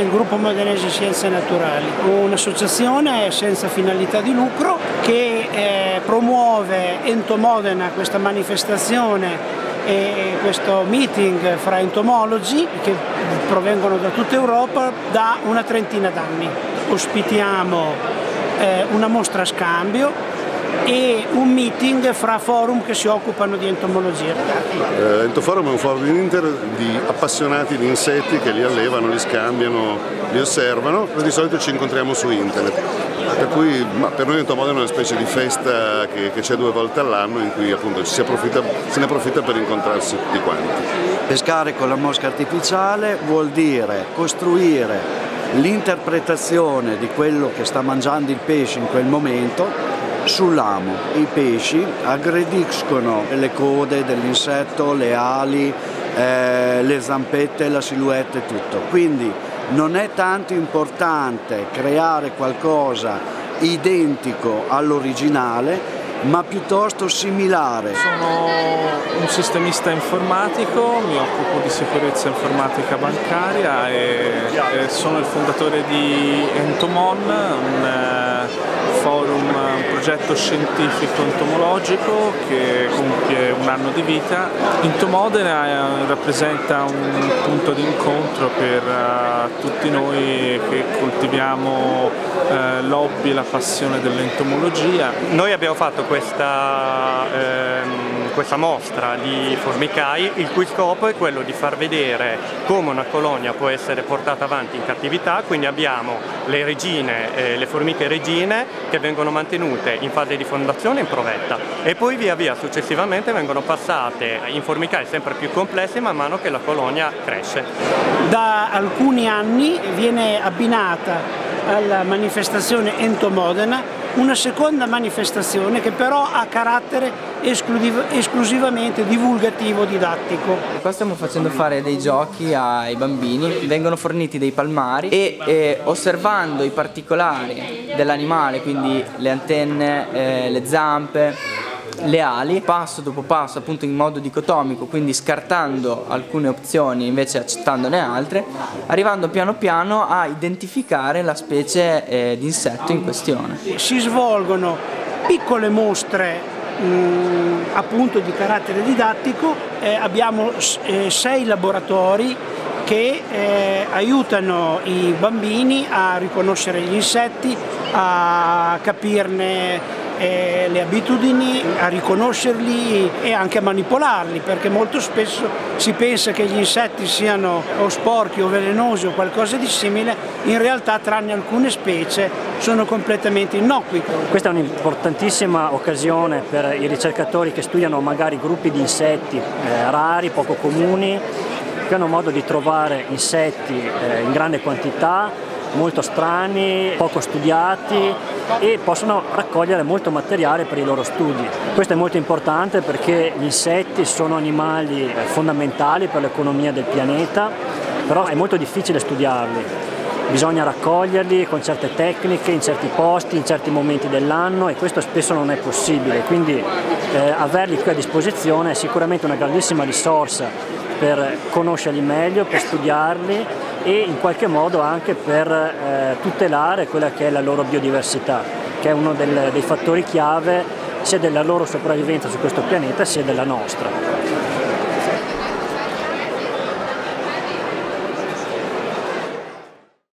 del gruppo modenese Scienze Naturali, un'associazione senza finalità di lucro che eh, promuove Ento Modena questa manifestazione e questo meeting fra entomologi che provengono da tutta Europa da una trentina d'anni. Ospitiamo eh, una mostra a scambio e un meeting fra forum che si occupano di entomologia. Eh, Entoforum è un forum inter di appassionati di insetti che li allevano, li scambiano, li osservano, di solito ci incontriamo su internet. Per cui per noi Entomodeno è una specie di festa che, che c'è due volte all'anno in cui appunto si, approfitta, se ne approfitta per incontrarsi tutti quanti. Pescare con la mosca artificiale vuol dire costruire l'interpretazione di quello che sta mangiando il pesce in quel momento sull'amo. I pesci aggrediscono le code dell'insetto, le ali, eh, le zampette, la silhouette tutto. Quindi non è tanto importante creare qualcosa identico all'originale, ma piuttosto similare. Sono un sistemista informatico, mi occupo di sicurezza informatica bancaria e, e sono il fondatore di Entomon, un eh, forum, un progetto scientifico entomologico che compie un anno di vita. Entomodena eh, rappresenta un punto di incontro per uh, tutti noi che coltiviamo l'hobby e la passione dell'entomologia. Noi abbiamo fatto questa, questa mostra di formicai il cui scopo è quello di far vedere come una colonia può essere portata avanti in cattività, quindi abbiamo le regine, eh, le formiche regine che vengono mantenute in fase di fondazione in provetta e poi via via successivamente vengono passate in formicai sempre più complessi man mano che la colonia cresce. Da alcuni anni viene abbinata alla manifestazione Entomodena una seconda manifestazione che però ha carattere esclusivamente divulgativo didattico. Qua stiamo facendo fare dei giochi ai bambini, vengono forniti dei palmari e eh, osservando i particolari dell'animale, quindi le antenne, eh, le zampe, le ali passo dopo passo appunto in modo dicotomico quindi scartando alcune opzioni invece accettandone altre arrivando piano piano a identificare la specie eh, di insetto in questione. Si svolgono piccole mostre mh, appunto di carattere didattico, eh, abbiamo eh, sei laboratori che eh, aiutano i bambini a riconoscere gli insetti, a capirne eh, le abitudini, a riconoscerli e anche a manipolarli, perché molto spesso si pensa che gli insetti siano o sporchi o velenosi o qualcosa di simile, in realtà tranne alcune specie sono completamente innocui. Questa è un'importantissima occasione per i ricercatori che studiano magari gruppi di insetti eh, rari, poco comuni, che hanno modo di trovare insetti eh, in grande quantità molto strani, poco studiati e possono raccogliere molto materiale per i loro studi. Questo è molto importante perché gli insetti sono animali eh, fondamentali per l'economia del pianeta, però è molto difficile studiarli. Bisogna raccoglierli con certe tecniche, in certi posti, in certi momenti dell'anno e questo spesso non è possibile, quindi eh, averli qui a disposizione è sicuramente una grandissima risorsa per conoscerli meglio, per studiarli e in qualche modo anche per eh, tutelare quella che è la loro biodiversità, che è uno del, dei fattori chiave sia della loro sopravvivenza su questo pianeta sia della nostra.